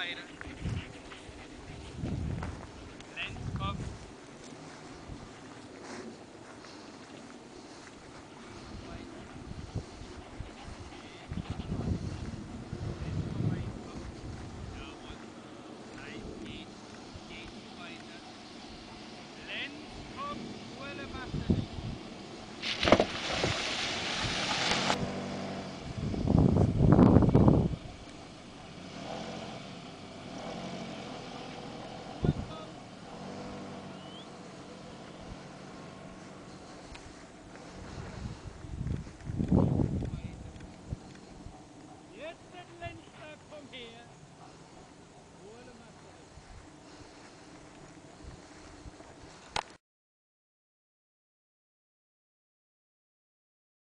later.